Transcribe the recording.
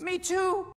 Me too.